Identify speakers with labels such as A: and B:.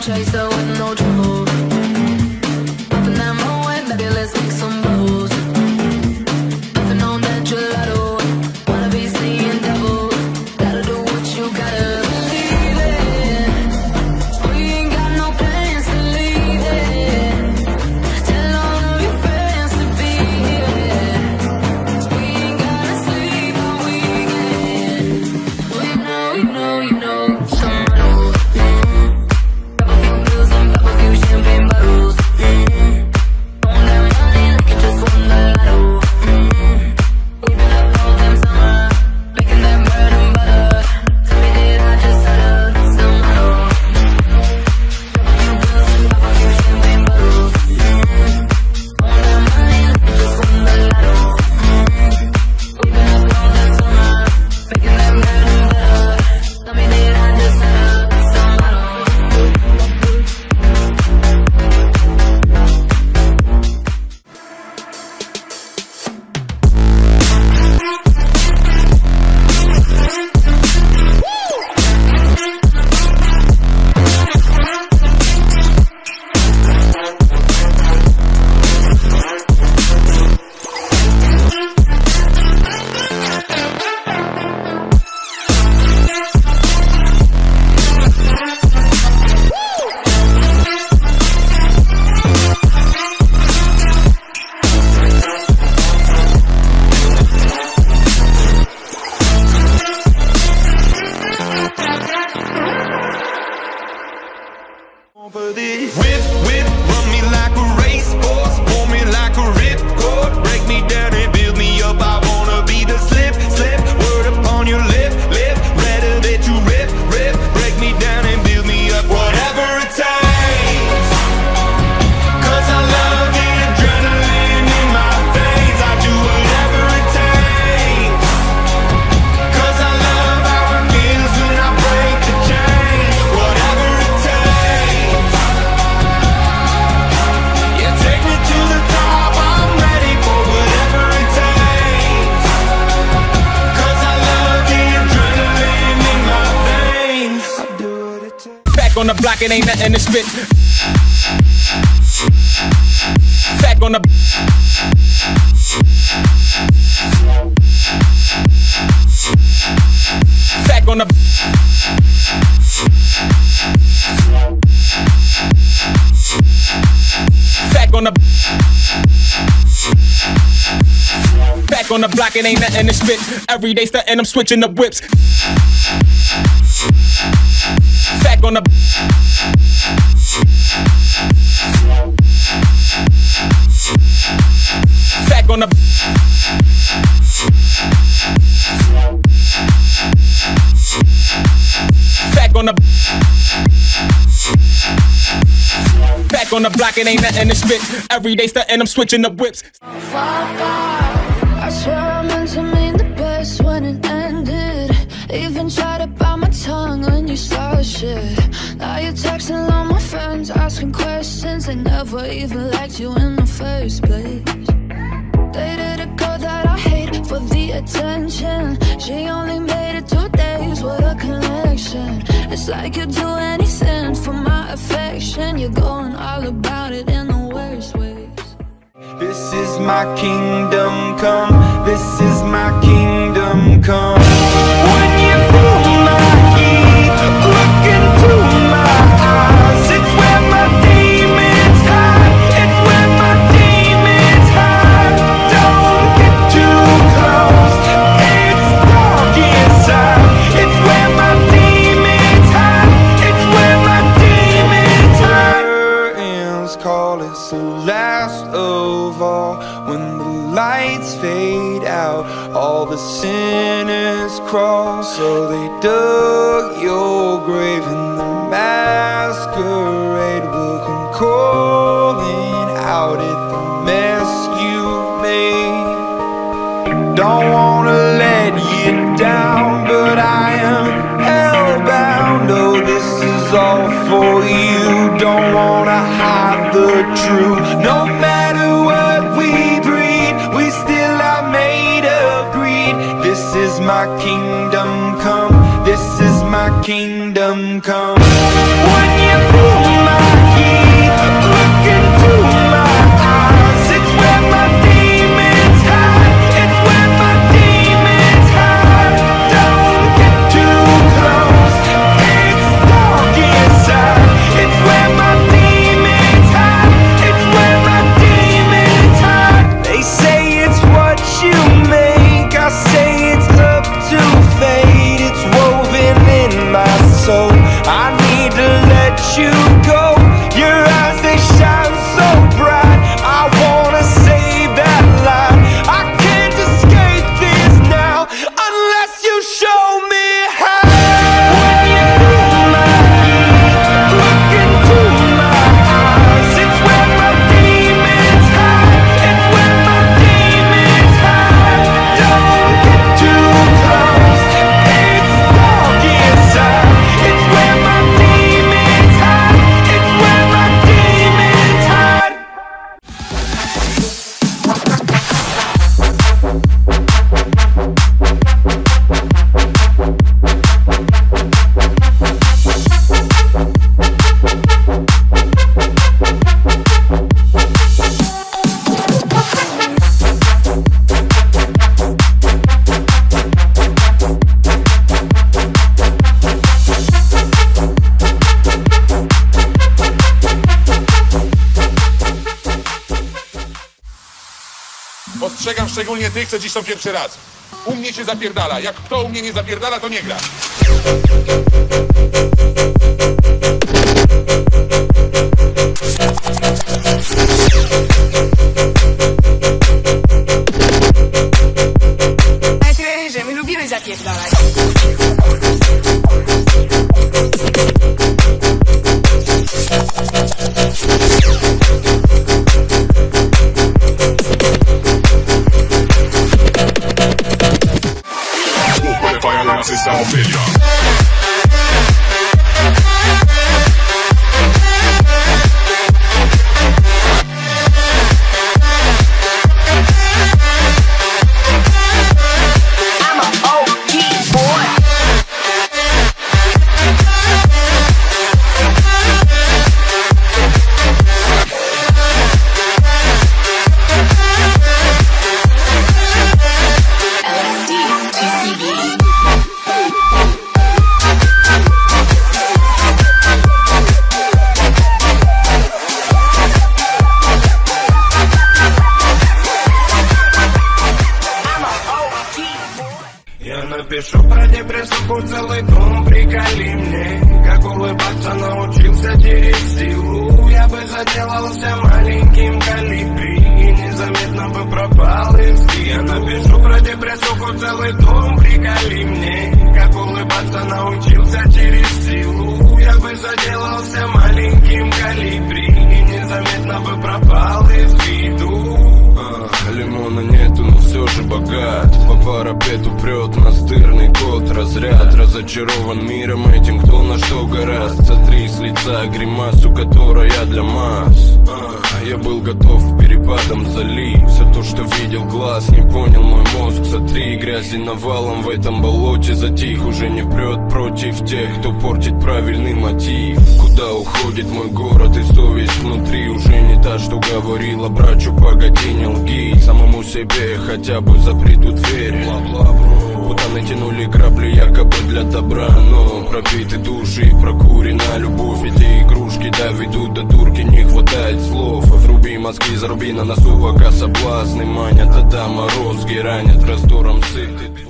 A: chase the
B: wind. It
C: ain't nothing to spit. Back on the. Back on the. Back on the. Back on the block, it ain't nothing to spit. Every day stuntin', I'm switching the whips back on the back on the back on the back on the block, it ain't nothing to spit. Every day stuntin', I'm switching up whips.
A: even liked you in the first place. Dated a girl that I hate for the attention. She only made it two days, with a connection. It's like you'd do anything for my affection. You're going all about it in the worst ways.
B: This is my kingdom come, this is my kingdom come. sinners crawl, so they dug your grave, and the masquerade will come calling out at the mess you made. Don't wanna let you down, but I am hellbound. Oh, this is all for you. Don't wanna hide the truth, no matter.
D: Ostrzegam szczególnie tych, co dziś są pierwszy raz. U mnie się zapierdala. Jak kto u mnie nie zapierdala, to nie gra. Polewają na system
E: научился терять силу Я бы заделался маленьким калибри. И незаметно бы пропал из. Я напишу про депрессуху целый том, приколи мне. Как улыбаться научился через силу. Я бы заделался маленьким калибри разочарован миром этим, кто на что гораст Сотри с лица гримасу, которая для масс. А, Я был готов перепадом залить Все то, что видел глаз, не понял мой мозг. Сотри грязи навалом в этом болоте. Затих уже не прет против тех, кто портит правильный мотив. Куда уходит мой город и совесть внутри? Уже не та, что говорила брачу, погоди, не лги. Самому себе хотя бы запрету дверь Куда натянули грабли якобы для добра. Но пробиты души и прокурена любовь. Эти игрушки доведут до турки, не хватает слов. Вруби мозги, заруби на носу, пока соблазны манят А да, морозги ранят, раздором сыты